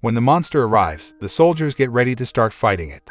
When the monster arrives, the soldiers get ready to start fighting it.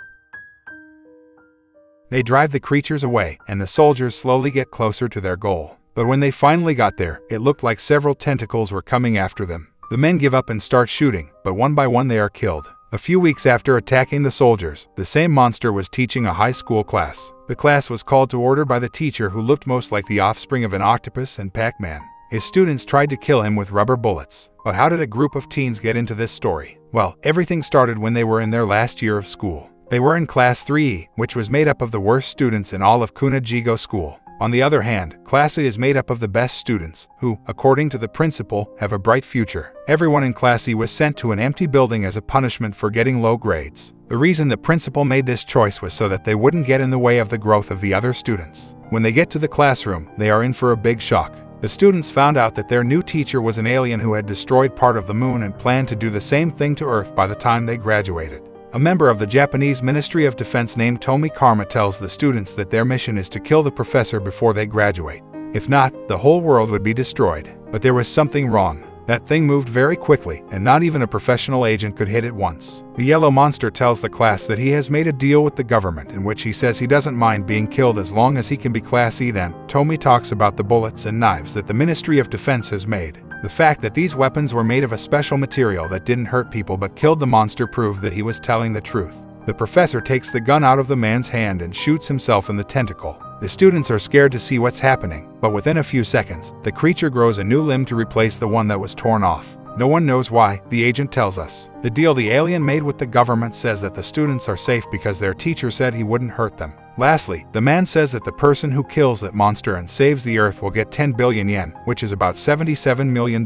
They drive the creatures away, and the soldiers slowly get closer to their goal. But when they finally got there, it looked like several tentacles were coming after them. The men give up and start shooting, but one by one they are killed. A few weeks after attacking the soldiers, the same monster was teaching a high school class. The class was called to order by the teacher who looked most like the offspring of an octopus and Pac-Man. His students tried to kill him with rubber bullets. But how did a group of teens get into this story? Well, everything started when they were in their last year of school. They were in Class 3E, which was made up of the worst students in all of Kunugigaoka School. On the other hand, Class A is made up of the best students, who, according to the principal, have a bright future. Everyone in Class E was sent to an empty building as a punishment for getting low grades. The reason the principal made this choice was so that they wouldn't get in the way of the growth of the other students. When they get to the classroom, they are in for a big shock. The students found out that their new teacher was an alien who had destroyed part of the moon and planned to do the same thing to Earth by the time they graduated. A member of the Japanese Ministry of Defense named Tomi Karma tells the students that their mission is to kill the professor before they graduate. If not, the whole world would be destroyed. But there was something wrong. That thing moved very quickly, and not even a professional agent could hit it once. The yellow monster tells the class that he has made a deal with the government in which he says he doesn't mind being killed as long as he can be Class E then. Tomi talks about the bullets and knives that the Ministry of Defense has made. The fact that these weapons were made of a special material that didn't hurt people but killed the monster proved that he was telling the truth. The professor takes the gun out of the man's hand and shoots himself in the tentacle. The students are scared to see what's happening, but within a few seconds, the creature grows a new limb to replace the one that was torn off. No one knows why, the agent tells us. The deal the alien made with the government says that the students are safe because their teacher said he wouldn't hurt them. Lastly, the man says that the person who kills that monster and saves the Earth will get 10 billion yen, which is about $77 million.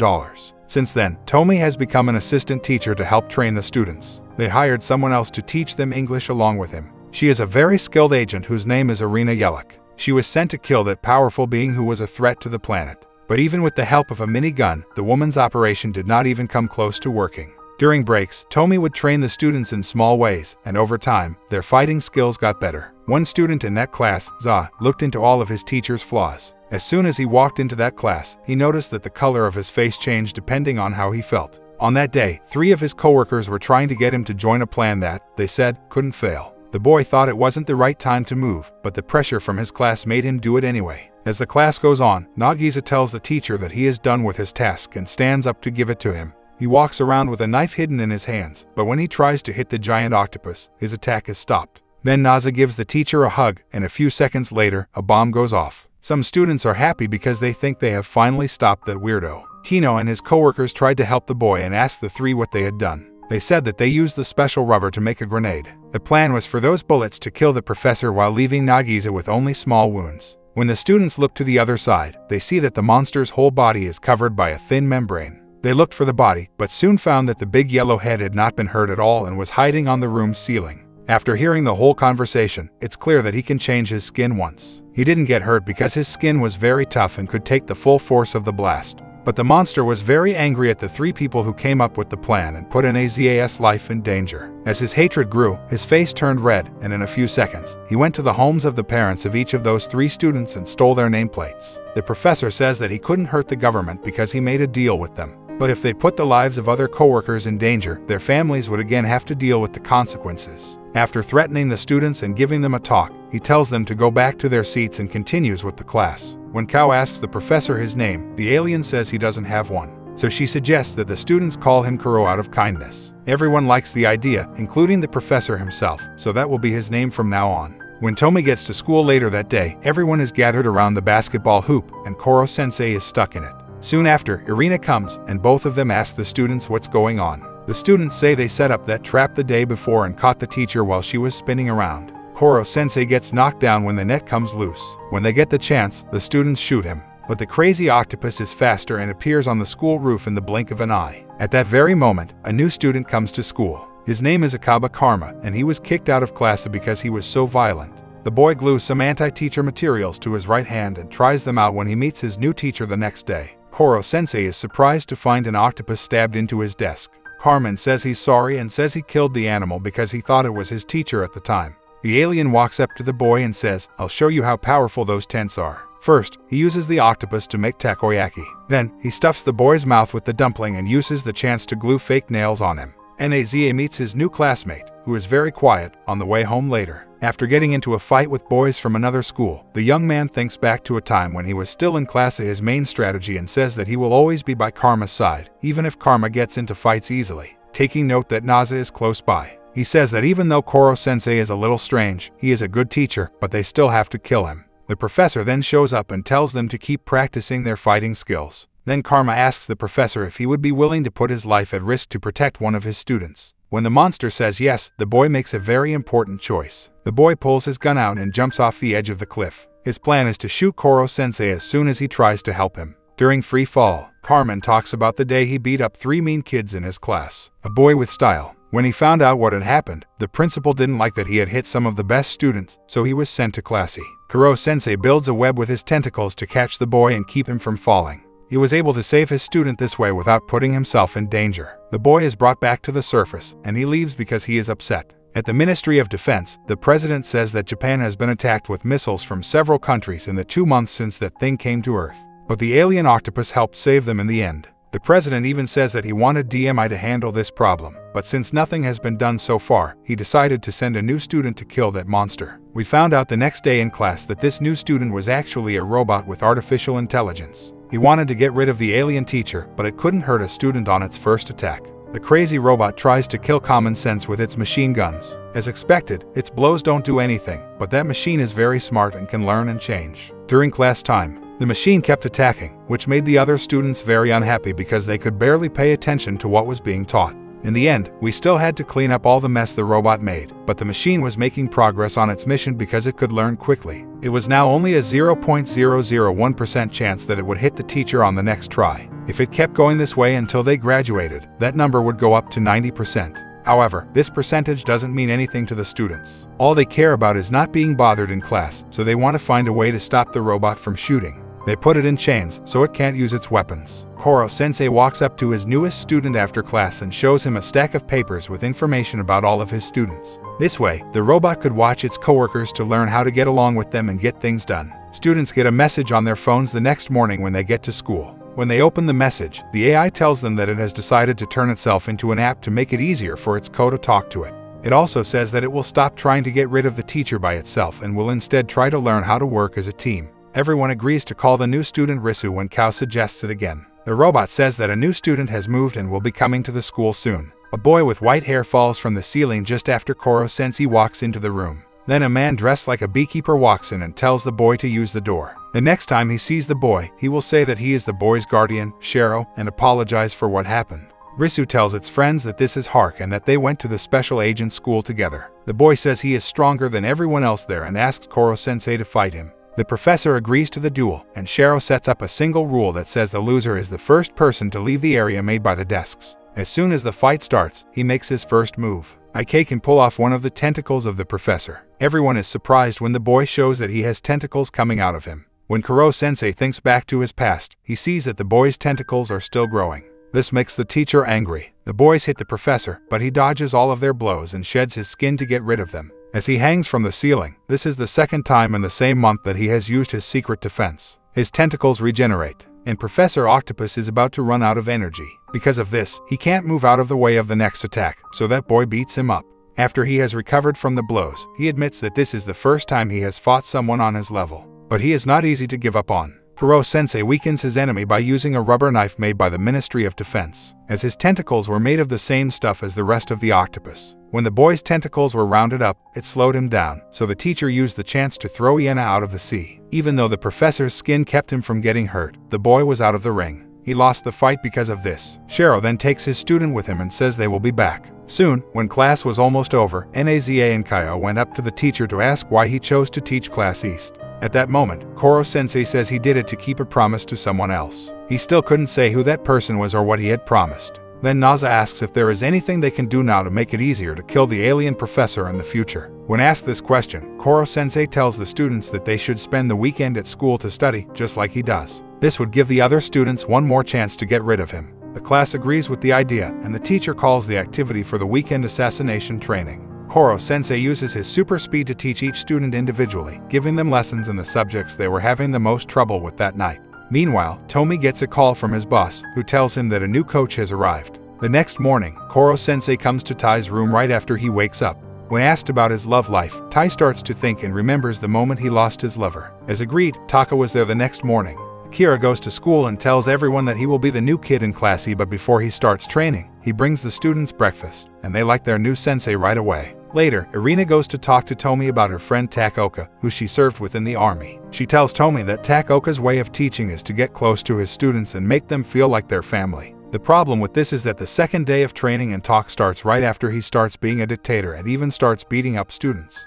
Since then, Tomi has become an assistant teacher to help train the students. They hired someone else to teach them English along with him. She is a very skilled agent whose name is Irina Yelik. She was sent to kill that powerful being who was a threat to the planet. But even with the help of a minigun, the woman's operation did not even come close to working. During breaks, Tomi would train the students in small ways, and over time, their fighting skills got better. One student in that class, Za, looked into all of his teacher's flaws. As soon as he walked into that class, he noticed that the color of his face changed depending on how he felt. On that day, three of his coworkers were trying to get him to join a plan that, they said, couldn't fail. The boy thought it wasn't the right time to move, but the pressure from his class made him do it anyway. As the class goes on, Nagisa tells the teacher that he is done with his task and stands up to give it to him. He walks around with a knife hidden in his hands, but when he tries to hit the giant octopus, his attack is stopped. Then Naza gives the teacher a hug, and a few seconds later, a bomb goes off. Some students are happy because they think they have finally stopped that weirdo. Tino and his coworkers tried to help the boy and asked the three what they had done. They said that they used the special rubber to make a grenade. The plan was for those bullets to kill the professor while leaving Nagisa with only small wounds. When the students look to the other side, they see that the monster's whole body is covered by a thin membrane. They looked for the body, but soon found that the big yellow head had not been hurt at all and was hiding on the room's ceiling. After hearing the whole conversation, it's clear that he can change his skin once. He didn't get hurt because his skin was very tough and could take the full force of the blast. But the monster was very angry at the three people who came up with the plan and put Naza's life in danger. As his hatred grew, his face turned red, and in a few seconds, he went to the homes of the parents of each of those three students and stole their nameplates. The professor says that he couldn't hurt the government because he made a deal with them. But if they put the lives of other coworkers in danger, their families would again have to deal with the consequences. After threatening the students and giving them a talk, he tells them to go back to their seats and continues with the class. When Kao asks the professor his name, the alien says he doesn't have one. So she suggests that the students call him Koro out of kindness. Everyone likes the idea, including the professor himself, so that will be his name from now on. When Tomi gets to school later that day, everyone is gathered around the basketball hoop, and Koro sensei is stuck in it. Soon after, Irina comes, and both of them ask the students what's going on. The students say they set up that trap the day before and caught the teacher while she was spinning around. Koro sensei gets knocked down when the net comes loose. When they get the chance, the students shoot him. But the crazy octopus is faster and appears on the school roof in the blink of an eye. At that very moment, a new student comes to school. His name is Akabane Karma, and he was kicked out of class because he was so violent. The boy glues some anti-teacher materials to his right hand and tries them out when he meets his new teacher the next day. Koro sensei is surprised to find an octopus stabbed into his desk. Karma says he's sorry and says he killed the animal because he thought it was his teacher at the time. The alien walks up to the boy and says, I'll show you how powerful those tents are. First, he uses the octopus to make takoyaki. Then, he stuffs the boy's mouth with the dumpling and uses the chance to glue fake nails on him. Naza meets his new classmate, who is very quiet, on the way home later. After getting into a fight with boys from another school, the young man thinks back to a time when he was still in class his main strategy and says that he will always be by Karma's side, even if Karma gets into fights easily, taking note that Naza is close by. He says that even though Koro sensei is a little strange, he is a good teacher, but they still have to kill him. The professor then shows up and tells them to keep practicing their fighting skills. Then Karma asks the professor if he would be willing to put his life at risk to protect one of his students. When the monster says yes, the boy makes a very important choice. The boy pulls his gun out and jumps off the edge of the cliff. His plan is to shoot Koro sensei as soon as he tries to help him. During free fall, Karma talks about the day he beat up three mean kids in his class. A boy with style. When he found out what had happened, the principal didn't like that he had hit some of the best students, so he was sent to Classy. Koro sensei builds a web with his tentacles to catch the boy and keep him from falling. He was able to save his student this way without putting himself in danger. The boy is brought back to the surface, and he leaves because he is upset. At the Ministry of Defense, the president says that Japan has been attacked with missiles from several countries in the two months since that thing came to Earth. But the alien octopus helped save them in the end. The president even says that he wanted DMI to handle this problem, but since nothing has been done so far, he decided to send a new student to kill that monster. We found out the next day in class that this new student was actually a robot with artificial intelligence. He wanted to get rid of the alien teacher, but it couldn't hurt a student on its first attack. The crazy robot tries to kill Koro sensei with its machine guns. As expected, its blows don't do anything, but that machine is very smart and can learn and change. During class time, the machine kept attacking, which made the other students very unhappy because they could barely pay attention to what was being taught. In the end, we still had to clean up all the mess the robot made, but the machine was making progress on its mission because it could learn quickly. It was now only a 0.001% chance that it would hit the teacher on the next try. If it kept going this way until they graduated, that number would go up to 90%. However, this percentage doesn't mean anything to the students. All they care about is not being bothered in class, so they want to find a way to stop the robot from shooting. They put it in chains so it can't use its weapons. Koro sensei walks up to his newest student after class and shows him a stack of papers with information about all of his students. This way, the robot could watch its coworkers to learn how to get along with them and get things done. Students get a message on their phones the next morning when they get to school. When they open the message, the AI tells them that it has decided to turn itself into an app to make it easier for its co to talk to it. It also says that it will stop trying to get rid of the teacher by itself and will instead try to learn how to work as a team. Everyone agrees to call the new student Ritsu when Kao suggests it again. The robot says that a new student has moved and will be coming to the school soon. A boy with white hair falls from the ceiling just after Koro Sensei walks into the room. Then a man dressed like a beekeeper walks in and tells the boy to use the door. The next time he sees the boy, he will say that he is the boy's guardian, Shiro, and apologize for what happened. Ritsu tells its friends that this is Hark and that they went to the special agent school together. The boy says he is stronger than everyone else there and asks Koro Sensei to fight him. The professor agrees to the duel, and Shiro sets up a single rule that says the loser is the first person to leave the area made by the desks. As soon as the fight starts, he makes his first move. Ike can pull off one of the tentacles of the professor. Everyone is surprised when the boy shows that he has tentacles coming out of him. When Koro sensei thinks back to his past, he sees that the boy's tentacles are still growing. This makes the teacher angry. The boys hit the professor, but he dodges all of their blows and sheds his skin to get rid of them. As he hangs from the ceiling, this is the second time in the same month that he has used his secret defense. His tentacles regenerate, and Professor Octopus is about to run out of energy. Because of this, he can't move out of the way of the next attack, so that boy beats him up. After he has recovered from the blows, he admits that this is the first time he has fought someone on his level. But he is not easy to give up on. Koro Sensei weakens his enemy by using a rubber knife made by the Ministry of Defense, as his tentacles were made of the same stuff as the rest of the octopus. When the boy's tentacles were rounded up, it slowed him down, so the teacher used the chance to throw Iena out of the sea. Even though the professor's skin kept him from getting hurt, the boy was out of the ring. He lost the fight because of this. Shiro then takes his student with him and says they will be back. Soon, when class was almost over, Naza and Kyo went up to the teacher to ask why he chose to teach Class East. At that moment, Koro sensei says he did it to keep a promise to someone else. He still couldn't say who that person was or what he had promised. Then Naza asks if there is anything they can do now to make it easier to kill the alien professor in the future. When asked this question, Koro sensei tells the students that they should spend the weekend at school to study, just like he does. This would give the other students one more chance to get rid of him. The class agrees with the idea, and the teacher calls the activity for the weekend assassination training. Koro sensei uses his super speed to teach each student individually, giving them lessons in the subjects they were having the most trouble with that night. Meanwhile, Tomi gets a call from his boss, who tells him that a new coach has arrived. The next morning, Koro sensei comes to Tai's room right after he wakes up. When asked about his love life, Tai starts to think and remembers the moment he lost his lover. As agreed, Taka was there the next morning. Kira goes to school and tells everyone that he will be the new kid in classy but before he starts training, he brings the students breakfast, and they like their new sensei right away. Later, Irina goes to talk to Tomi about her friend Takaoka, who she served with in the army. She tells Tomi that Takaoka's way of teaching is to get close to his students and make them feel like their family. The problem with this is that the second day of training and talk starts right after he starts being a dictator and even starts beating up students.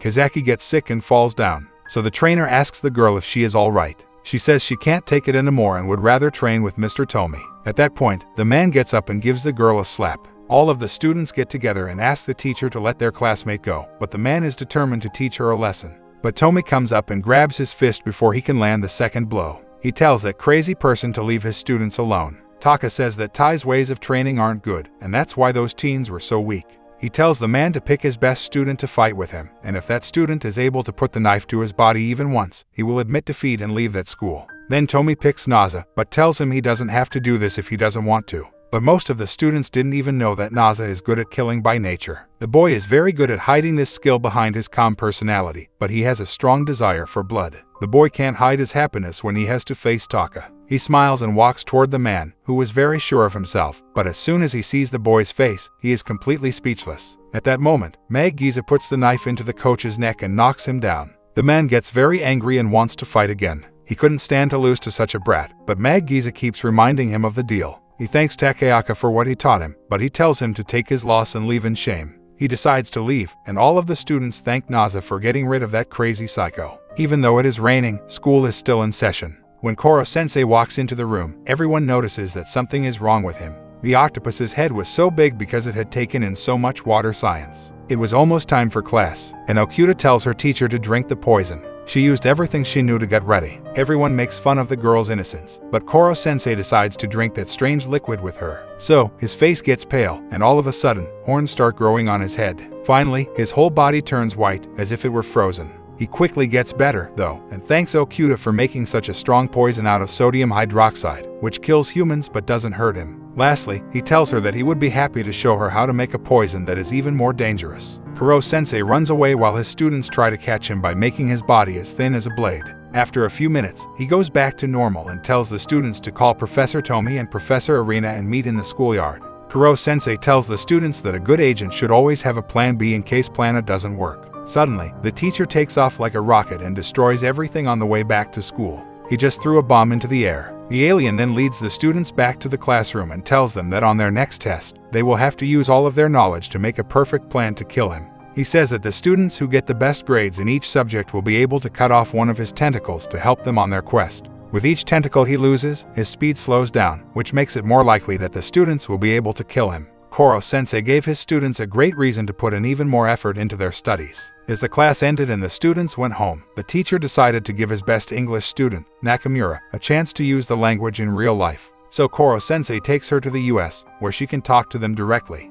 Kazaki gets sick and falls down. So the trainer asks the girl if she is alright. She says she can't take it anymore and would rather train with Mr. Tomi. At that point, the man gets up and gives the girl a slap. All of the students get together and ask the teacher to let their classmate go, but the man is determined to teach her a lesson. But Tomi comes up and grabs his fist before he can land the second blow. He tells that crazy person to leave his students alone. Taka says that Tai's ways of training aren't good, and that's why those teens were so weak. He tells the man to pick his best student to fight with him, and if that student is able to put the knife to his body even once, he will admit defeat and leave that school. Then Tomi picks Naza, but tells him he doesn't have to do this if he doesn't want to. But most of the students didn't even know that Naza is good at killing by nature. The boy is very good at hiding this skill behind his calm personality, but he has a strong desire for blood. The boy can't hide his happiness when he has to face Taka. He smiles and walks toward the man, who was very sure of himself, but as soon as he sees the boy's face, he is completely speechless. At that moment, Nagisa puts the knife into the coach's neck and knocks him down. The man gets very angry and wants to fight again. He couldn't stand to lose to such a brat, but Nagisa keeps reminding him of the deal. He thanks Takeaka for what he taught him, but he tells him to take his loss and leave in shame. He decides to leave, and all of the students thank Naza for getting rid of that crazy psycho. Even though it is raining, school is still in session. When Koro sensei walks into the room, everyone notices that something is wrong with him. The octopus's head was so big because it had taken in so much water science. It was almost time for class, and Okuda tells her teacher to drink the poison. She used everything she knew to get ready. Everyone makes fun of the girl's innocence, but Koro sensei decides to drink that strange liquid with her. So, his face gets pale, and all of a sudden, horns start growing on his head. Finally, his whole body turns white, as if it were frozen. He quickly gets better, though, and thanks Okuda for making such a strong poison out of sodium hydroxide, which kills humans but doesn't hurt him. Lastly, he tells her that he would be happy to show her how to make a poison that is even more dangerous. Koro sensei runs away while his students try to catch him by making his body as thin as a blade. After a few minutes, he goes back to normal and tells the students to call Professor Tomi and Professor Irina and meet in the schoolyard. Koro sensei tells the students that a good agent should always have a plan B in case plan A doesn't work. Suddenly, the teacher takes off like a rocket and destroys everything on the way back to school. He just threw a bomb into the air. The alien then leads the students back to the classroom and tells them that on their next test, they will have to use all of their knowledge to make a perfect plan to kill him. He says that the students who get the best grades in each subject will be able to cut off one of his tentacles to help them on their quest. With each tentacle he loses, his speed slows down, which makes it more likely that the students will be able to kill him. Koro sensei gave his students a great reason to put an even more effort into their studies. As the class ended and the students went home, the teacher decided to give his best English student, Nakamura, a chance to use the language in real life. So Koro sensei takes her to the US, where she can talk to them directly.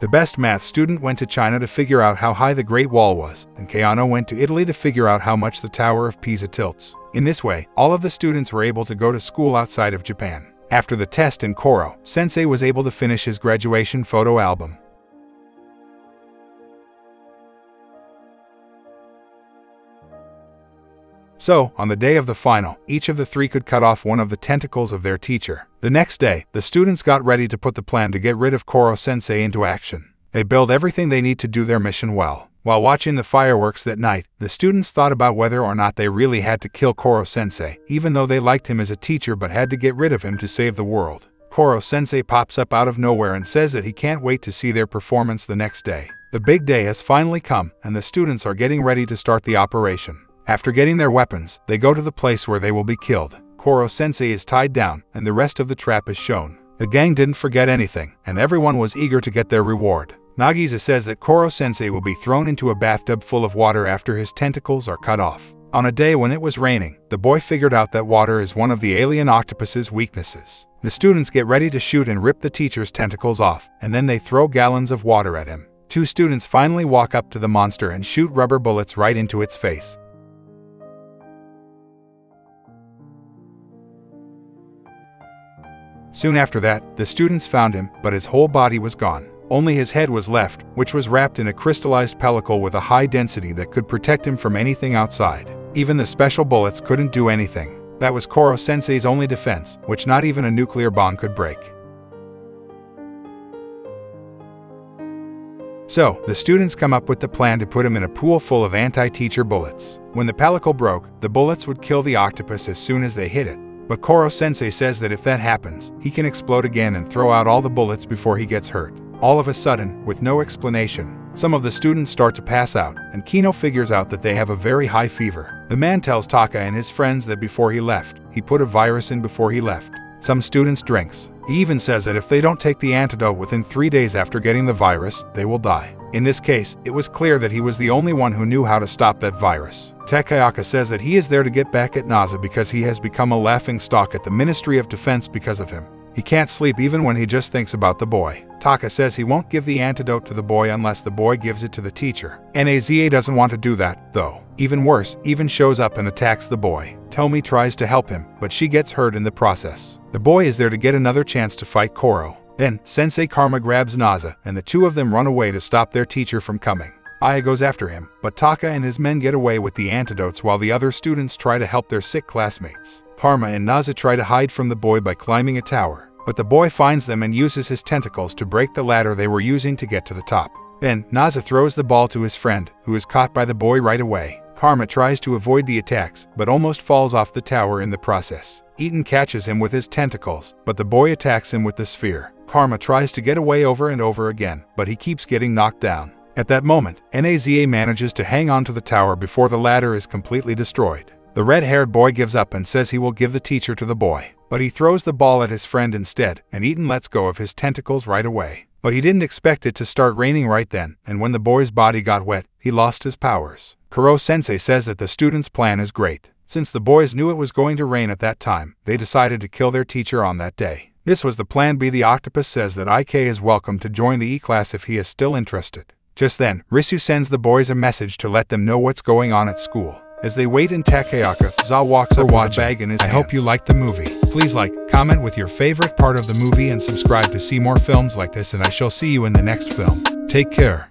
The best math student went to China to figure out how high the Great Wall was, and Kayano went to Italy to figure out how much the Tower of Pisa tilts. In this way, all of the students were able to go to school outside of Japan. After the test in Koro, Sensei was able to finish his graduation photo album. So, on the day of the final, each of the three could cut off one of the tentacles of their teacher. The next day, the students got ready to put the plan to get rid of Koro Sensei into action. They build everything they need to do their mission well. While watching the fireworks that night, the students thought about whether or not they really had to kill Koro sensei, even though they liked him as a teacher but had to get rid of him to save the world. Koro sensei pops up out of nowhere and says that he can't wait to see their performance the next day. The big day has finally come, and the students are getting ready to start the operation. After getting their weapons, they go to the place where they will be killed. Koro sensei is tied down, and the rest of the trap is shown. The gang didn't forget anything, and everyone was eager to get their reward. Nagisa says that Koro-sensei will be thrown into a bathtub full of water after his tentacles are cut off. On a day when it was raining, the boy figured out that water is one of the alien octopus's weaknesses. The students get ready to shoot and rip the teacher's tentacles off, and then they throw gallons of water at him. Two students finally walk up to the monster and shoot rubber bullets right into its face. Soon after that, the students found him, but his whole body was gone. Only his head was left, which was wrapped in a crystallized pellicle with a high density that could protect him from anything outside. Even the special bullets couldn't do anything. That was Koro sensei's only defense, which not even a nuclear bomb could break. So, the students come up with the plan to put him in a pool full of anti-teacher bullets. When the pellicle broke, the bullets would kill the octopus as soon as they hit it. But Koro sensei says that if that happens, he can explode again and throw out all the bullets before he gets hurt. All of a sudden, with no explanation, some of the students start to pass out, and Kino figures out that they have a very high fever. The man tells Taka and his friends that before he left, he put a virus in before he left. Some students drinks. He even says that if they don't take the antidote within three days after getting the virus, they will die. In this case, it was clear that he was the only one who knew how to stop that virus. Takayaka says that he is there to get back at NASA because he has become a laughing stock at the Ministry of Defense because of him. He can't sleep even when he just thinks about the boy. Taka says he won't give the antidote to the boy unless the boy gives it to the teacher. Naza doesn't want to do that, though. Even worse, even shows up and attacks the boy. Tomi tries to help him, but she gets hurt in the process. The boy is there to get another chance to fight Koro. Then, Sensei Karma grabs Naza, and the two of them run away to stop their teacher from coming. Aya goes after him, but Taka and his men get away with the antidotes while the other students try to help their sick classmates. Karma and Naza try to hide from the boy by climbing a tower, but the boy finds them and uses his tentacles to break the ladder they were using to get to the top. Then, Naza throws the ball to his friend, who is caught by the boy right away. Karma tries to avoid the attacks, but almost falls off the tower in the process. Itona catches him with his tentacles, but the boy attacks him with the sphere. Karma tries to get away over and over again, but he keeps getting knocked down. At that moment, Naza manages to hang onto the tower before the ladder is completely destroyed. The red-haired boy gives up and says he will give the teacher to the boy, but he throws the ball at his friend instead, and Itona lets go of his tentacles right away. But he didn't expect it to start raining right then, and when the boy's body got wet, he lost his powers. Koro sensei says that the student's plan is great. Since the boys knew it was going to rain at that time, they decided to kill their teacher on that day. This was the plan B. The octopus says that IK is welcome to join the E-class if he is still interested. Just then, Ritsu sends the boys a message to let them know what's going on at school. As they wait in Takayaka, Za walks up a bag in his I hands. hope you liked the movie. Please like, comment with your favorite part of the movie and subscribe to see more films like this and I shall see you in the next film. Take care.